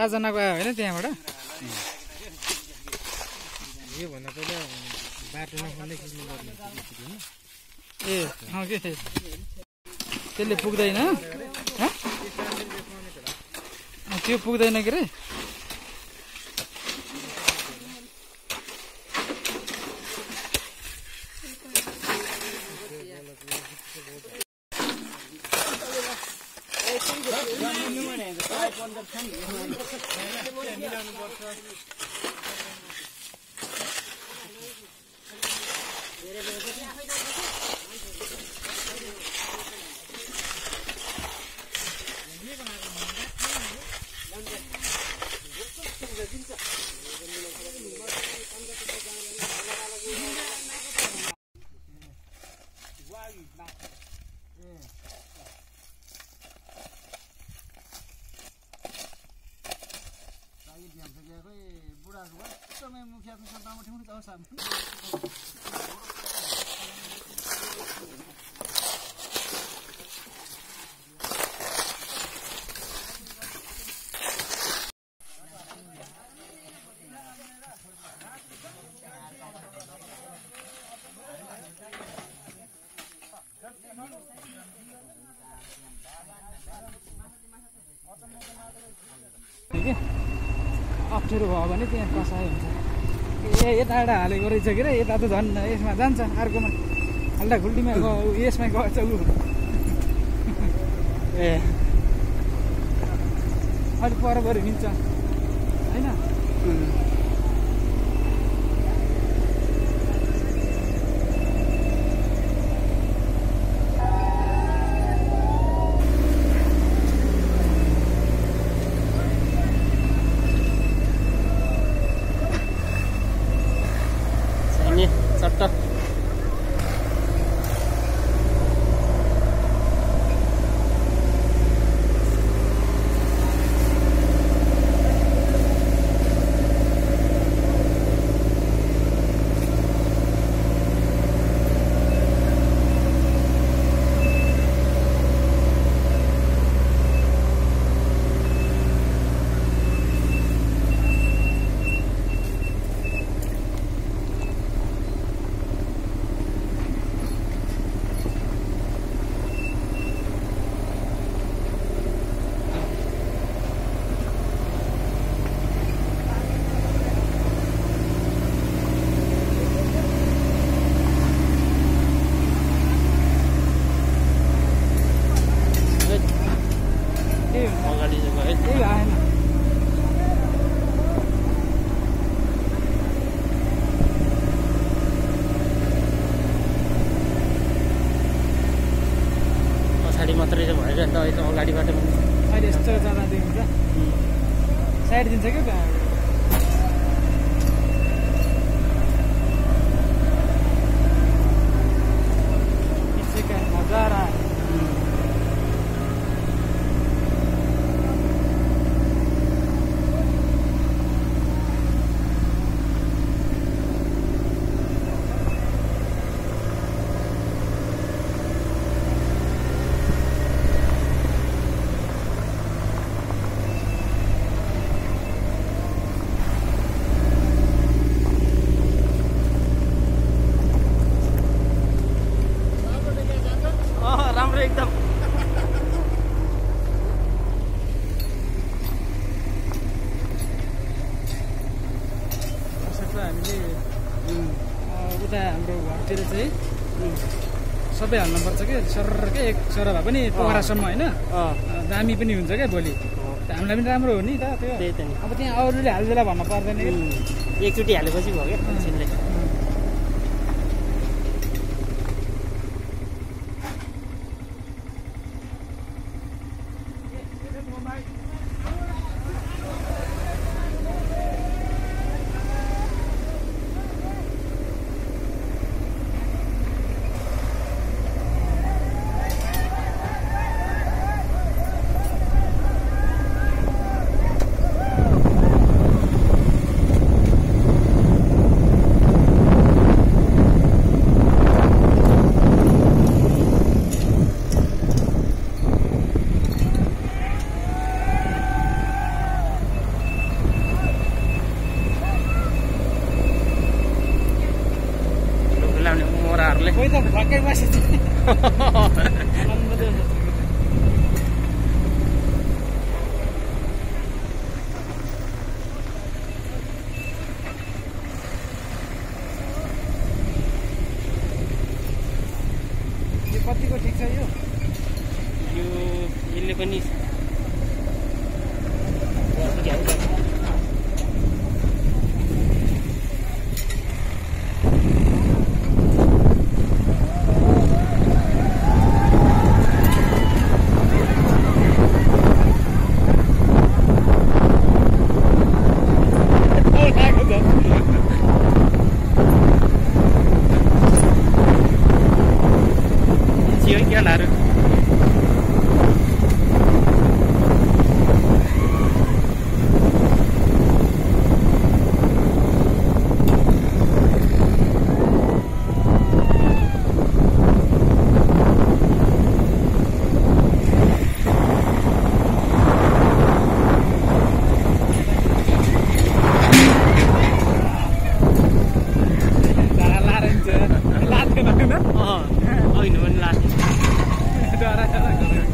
चारजनाको आयो होइन त्यहाँबाट? योभन्दा पहिला बाटो गर्ने ए अँ के? त्यसले पुग्दैन? त्यो पुग्दैन के अरे अप्ठ्यारो भयो भने त्यहाँ कसाइ हुन्छ। ए यता एउटा हालेको रहेछ के अरे यता त झन् यसमा जान्छ अर्कोमा। हाल्दा खुल्टीमा यसमा गएछ ऊ। ए। अलिक पर पर हिँड्छ। होइन? छैन चट्ट त्यही हुन्छ अगाडि चाहिँ गयो त्यही आएन पछाडि मात्रै चाहिँ भइरह्यो नि त अहिले अगाडिबाट पनि अहिले यस्तो जाँदा देखिन्छ साइड दिन्छ क्या त्यहाँ पिच्छे नजारा अँ राम्रो एकदम यसर्थ हामीले उता हाम्रो घरतिर चाहिँ सबै हाल्नुपर्छ कि? सरर के एक सर भए पनि पोखरासम्म होइन? दामी पनि हुन्छ क्या भोलि? हामीलाई पनि राम्रो हो नि त त्यो। अब त्यहाँ अरूले हालिदिएला भन्न पर्दैन कि? एकचोटि हालेपछि भयो क्या एकछिनले ए टक्कै बसेको यो कतिको ठिक छ। यो यसले पनि छियो है क्यालाहरू धारा लाएर हुन्छ लाँदैन होइन अँ होइन भने लाग्छ डरा डरा गरेर।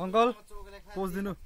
अङ्कल ए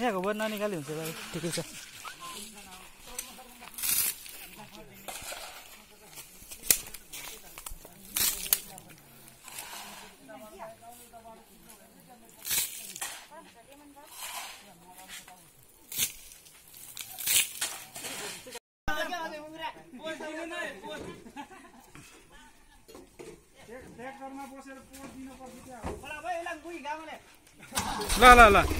यहाँको बर ननिकाले हुन्छ भाइ। ठिकै छ। ल ल ल।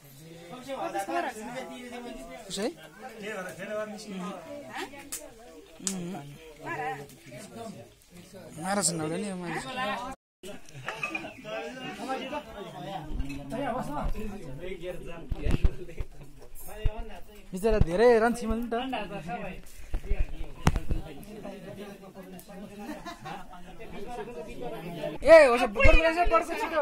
है होला नि बिचरा धेरै रन्सीमा नि त ए छिटो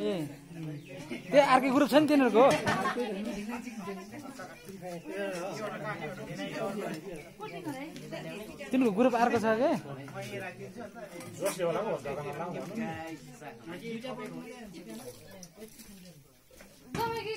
ए त्यो अर्कै ग्रुप छ नि तिनीहरूको। तिनीहरूको ग्रुप अर्को छ कि? तपाईँको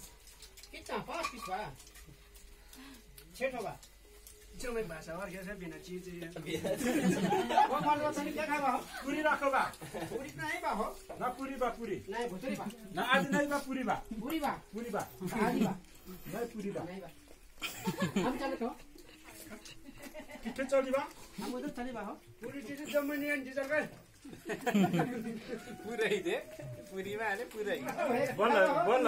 कितना पाँच पीस बा छेटो बा जमै भाषा अर्कै छ बिना चिज वो भन्नु छ नि के खाइबा हो पुरी राखो बा पुरी नै बा हो न पुरी बा पुरी नै भुतरी बा न आज नै बा पुरी बा पुरी बा पुरी बा आदि बा नै पुरी बा नै बा हम चले तो किथे चली बा हम उधर चले बा हो पुरी चिज जम्मै नि अनि डिजल गए पुरै दे पुरीमा हाले पुरै बल्ल बल्ल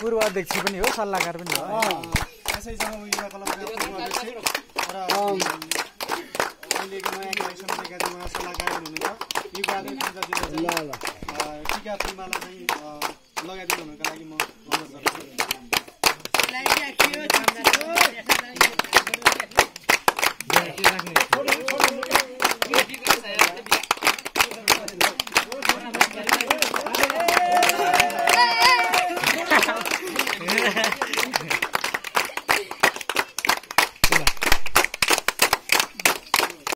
पूर्व अध्यक्ष पनि हो सल्लाहकार पनि हो। र टिका फिल्मालाई